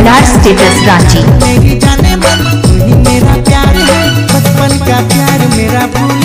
मनार status Ranchi. मेरा प्यार है बचपन का प्यार मेरा भूल